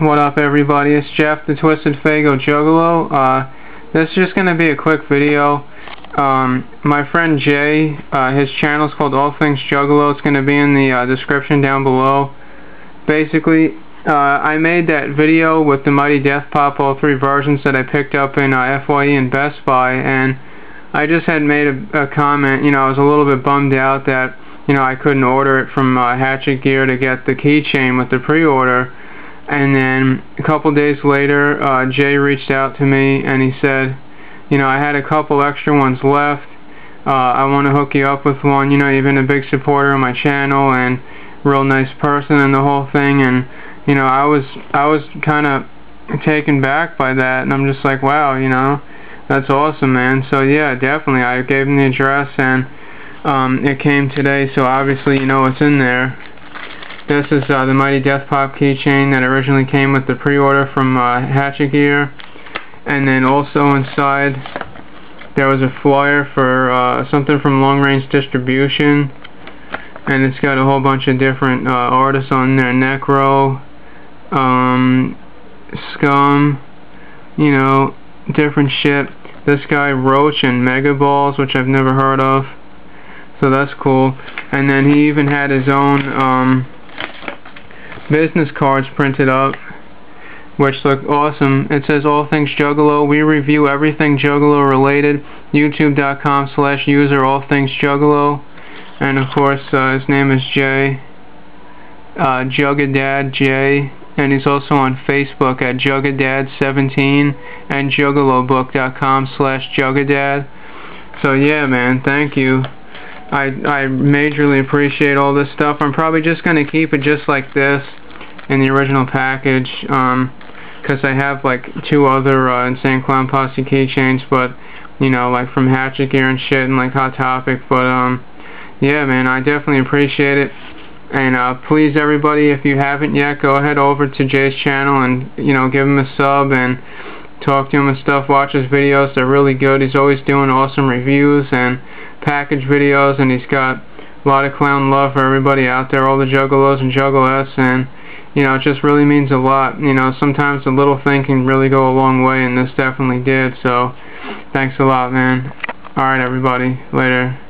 What up everybody, it's Jeff the Twiztid Faygo Juggalo. Uh, this is just going to be a quick video. Um, my friend Jay, uh, his channel is called All Things Juggalo. It's going to be in the uh, description down below. Basically, uh, I made that video with the Mighty Death Pop, all three versions that I picked up in uh, FYE and Best Buy, and I just had made a, a, comment, you know, I was a little bit bummed out that, you know, I couldn't order it from uh, Hatchet Gear to get the keychain with the pre-order, and then a couple days later, uh, Jay reached out to me and he said, you know, I had a couple extra ones left. Uh, I want to hook you up with one. You know, you've been a big supporter of my channel and real nice person and the whole thing. And you know, I was I was kind of taken back by that, and I'm just like, wow, you know, that's awesome, man. So yeah, definitely, I gave him the address and um, it came today. So obviously, you know it's in there. This is uh, the Mighty Death Pop keychain that originally came with the pre-order from uh, Hatchet Gear. And then also inside there was a flyer for uh, something from Long Range Distribution. And it's got a whole bunch of different uh, artists on there. Necro, um, Scum, you know, different shit. This guy Roach and Mega Balls, which I've never heard of. So that's cool. And then he even had his own um, business cards printed up which look awesome. It says All Things Juggalo. We review everything Juggalo related. YouTube.com slash user All Things Juggalo. And of course, uh, his name is Jay. Uh, Juggadad J. And he's also on Facebook at Juggadad17 and Juggalobook.com slash Juggadad. So yeah, man, thank you. I, I majorly appreciate all this stuff. I'm probably just going to keep it just like this in the original package because um, I have like two other uh, Insane Clown Posse keychains but you know like from Hatchet Gear and shit and like Hot Topic but um yeah man I definitely appreciate it. And uh, please everybody if you haven't yet go ahead over to Jay's channel and you know give him a sub and talk to him and stuff. Watch his videos. They're really good. He's always doing awesome reviews and package videos and he's got a lot of clown love for everybody out there all the juggalos and juggalettes and you know, it just really means a lot. You know, sometimes a little thing can really go a long way, and this definitely did. So, thanks a lot, man. Alright, everybody. Later.